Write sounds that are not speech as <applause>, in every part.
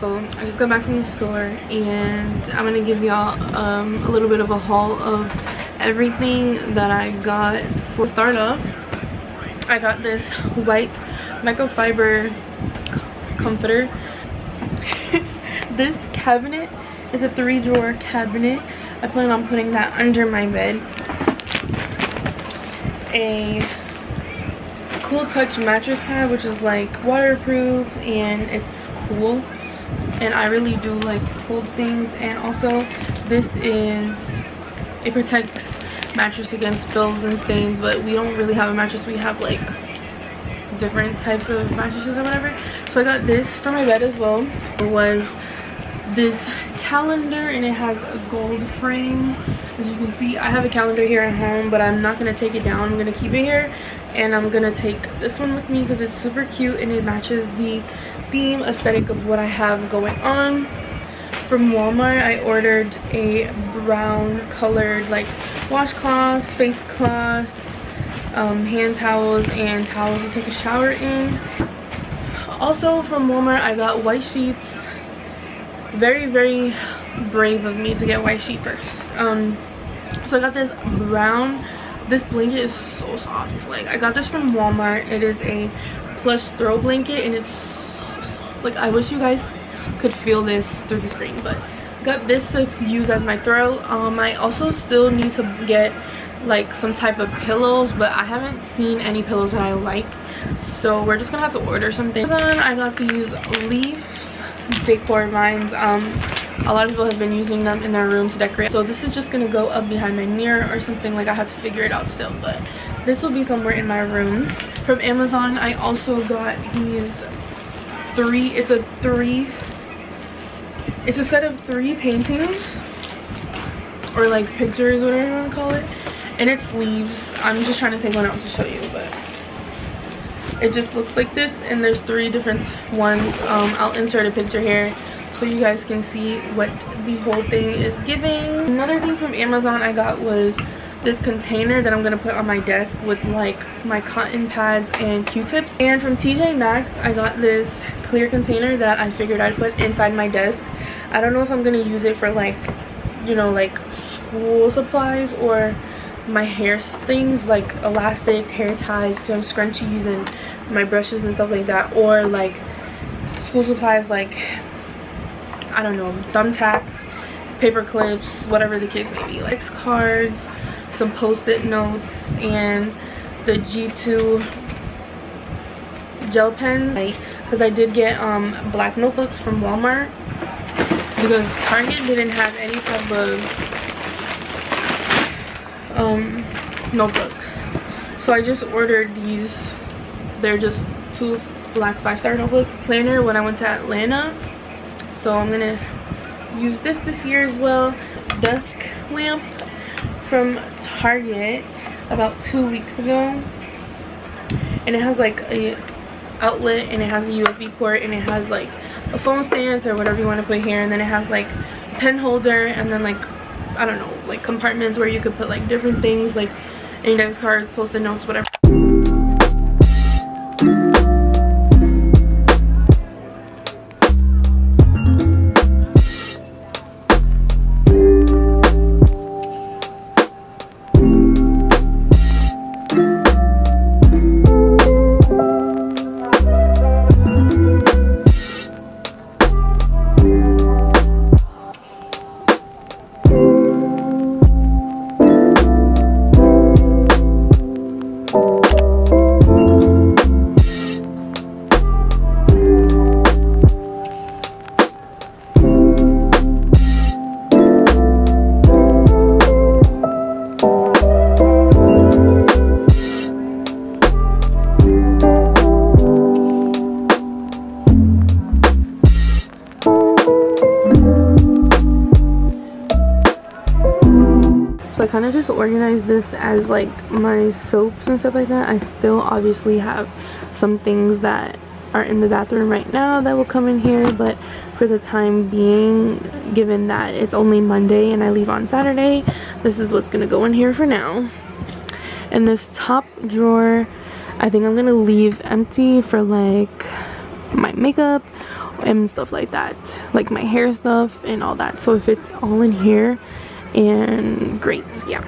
So I just got back from the store and I'm gonna give y'all um, a little bit of a haul of everything that I got. For start off, I got this white microfiber comforter. <laughs> this cabinet is a three drawer cabinet. I plan on putting that under my bed. A cool touch mattress pad which is like waterproof and it's cool and I really do like cold things. And also this is it protects mattress against spills and stains but we don't really have a mattress. We have like different types of mattresses or whatever. So I got this for my bed as well. It was this calendar and it has a gold frame. As you can see I have a calendar here at home but I'm not going to take it down. I'm going to keep it here and I'm going to take this one with me because it's super cute and it matches the theme aesthetic of what I have going on. From Walmart, I ordered a brown colored like washcloth, face cloth, um, hand towels, and towels to take a shower in. Also from Walmart, I got white sheets. Very, very brave of me to get white sheet first. Um, so I got this brown, this blanket is so soft. Like I got this from Walmart. It is a plush throw blanket and it's like i wish you guys could feel this through the screen but got this to use as my throw um i also still need to get like some type of pillows but i haven't seen any pillows that i like. So we're just gonna have to order something. I got these leaf decor vines. Um a lot of people have been using them in their room to decorate. So this is just gonna go up behind my mirror or something like i have to figure it out still but this will be somewhere in my room. From amazon i also got these three it's a three it's a set of three paintings or like pictures whatever you want to call it and it's leaves. I'm just trying to take one out to show you but it just looks like this and there's three different ones. Um, i'll insert a picture here so you guys can see what the whole thing is giving. Another thing from amazon i got was this container that I'm to put on my desk with like my cotton pads and q-tips. And from TJ Maxx, I got this clear container that I figured I'd put inside my desk. I don't know if I'm going to use it for like, you know, like school supplies or my hair things like elastics, hair ties, some scrunchies and my brushes and stuff like that. Or like school supplies like, I don't know, thumbtacks, paper clips, whatever the case may be. Like cards, some post-it notes and the G2 gel pen because I did get um, black notebooks from Walmart. Because Target didn't have any type of um, notebooks. So I just ordered these. They're just two black five-star notebooks. Planner when I went to Atlanta. So I'm gonna use this this year as well. Desk lamp from Target about two weeks ago. And it has like a outlet and it has a USB port and it has like a phone stand or whatever you want to put here. And then it has like pen holder and then like, I don't know, like compartments where you could put like different things like index cards, post-it notes, whatever. Organized this as like my soaps and stuff like that. I still obviously have some things that are in the bathroom right now that will come in here but for the time being given that it's only Monday and I leave on Saturday this is what's gonna go in here for now and this top drawer I think I'm gonna leave empty for like my makeup and stuff like that like my hair stuff and all that so if it's all in here and great yeah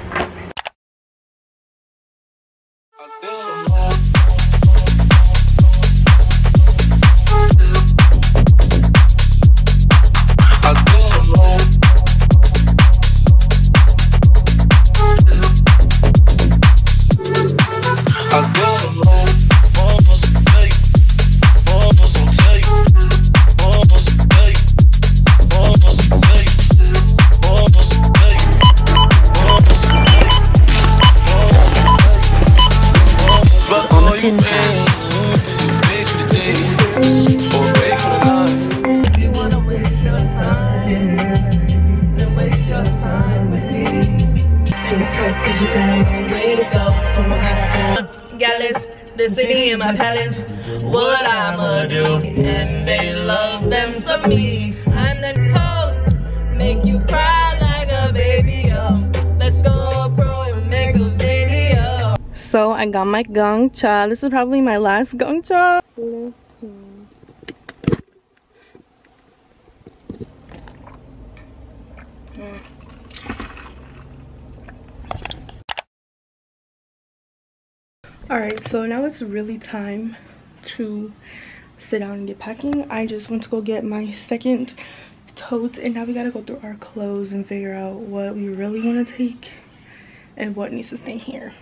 the city in my palace. What I'ma do? And they love them some me. I'm the host, make you cry like a baby. Oh, let's go pro and make a video. So I got my gong cha. This is probably my last Gongcha. Mm. Alright, so now it's really time to sit down and get packing. I just went to go get my second tote and now we gotta go through our clothes and figure out what we really want to take and what needs to stay here.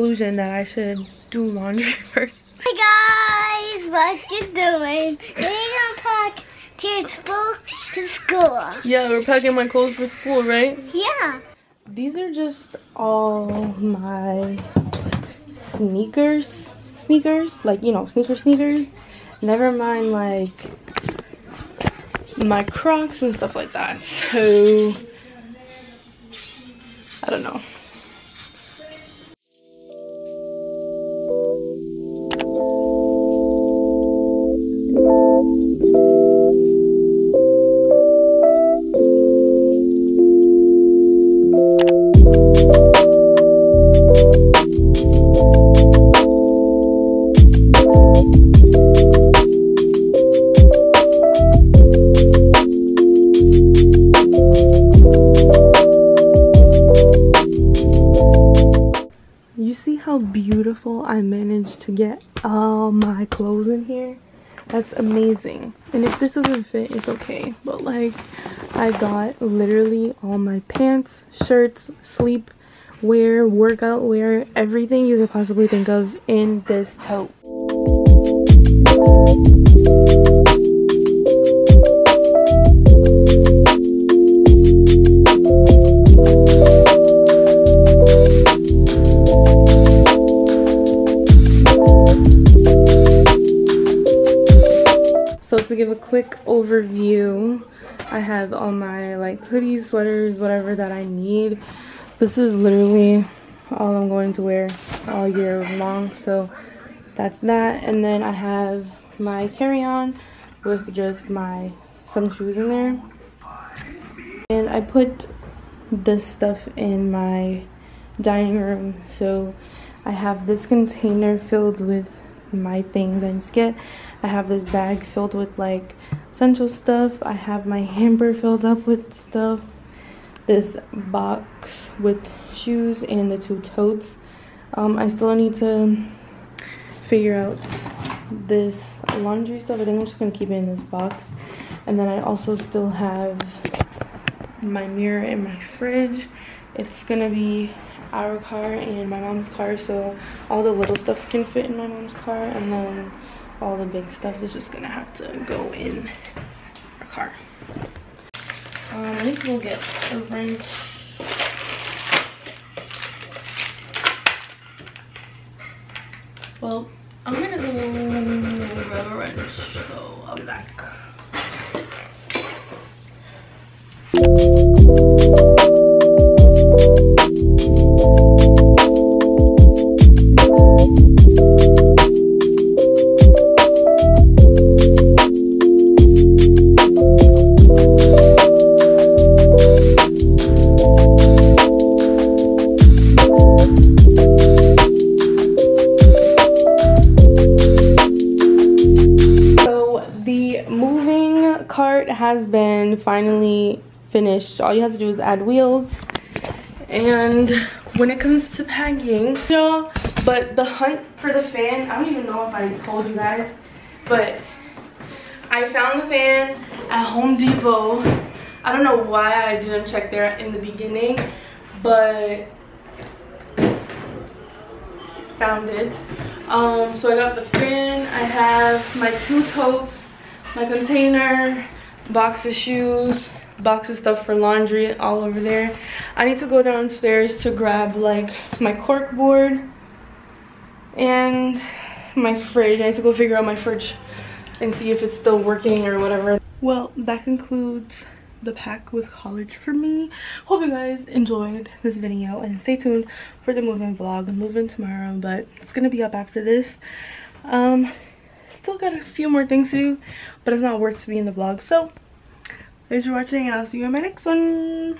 Conclusion that I should do laundry <laughs> first. Hey guys, what you doing? We're gonna pack to school to school. Yeah, we're packing my clothes for school, right? Yeah. These are just all my sneakers. Sneakers, like, you know, sneaker sneakers. Never mind, like, my Crocs and stuff like that. So, I don't know. Managed to get all my clothes in here. That's amazing. And if this doesn't fit it's okay. But like I got literally all my pants shirts sleep wear workout wear everything you could possibly think of in this tote to give a quick overview. I have all my like hoodies sweaters whatever that i need. This is literally all i'm going to wear all year long so that's that. And then i have my carry-on with just my some shoes in there. And i put this stuff in my dining room. So i have this container filled with my things i just get I have this bag filled with like essential stuff. I have my hamper filled up with stuff. This box with shoes and the two totes. Um, I still need to figure out this laundry stuff. I think I'm just going to keep it in this box. And then I also still have my mirror in my fridge. It's going to be our car and my mom's car so all the little stuff can fit in my mom's car and then all the big stuff is just gonna have to go in our car. Um, I need to get a wrench. Well, I'm gonna go grab a wrench, so I'll be back. Has been finally finished. All you have to do is add wheels. And when it comes to packing, y'all, but the hunt for the fan, I don't even know if I told you guys, but I found the fan at Home Depot. I don't know why I didn't check there in the beginning, but found it. Um, so I got the fan, I have my two totes, my container, box of shoes box of stuff for laundry all over there. I need to go downstairs to grab like my cork board and my fridge. I need to go figure out my fridge and see if it's still working or whatever. Well that concludes the pack with college for me. Hope you guys enjoyed this video and stay tuned for the moving vlog. I'm moving tomorrow but it's gonna be up after this. Um still got a few more things to do but it's not worth to be in the vlog. So thanks for watching and i'll see you in my next one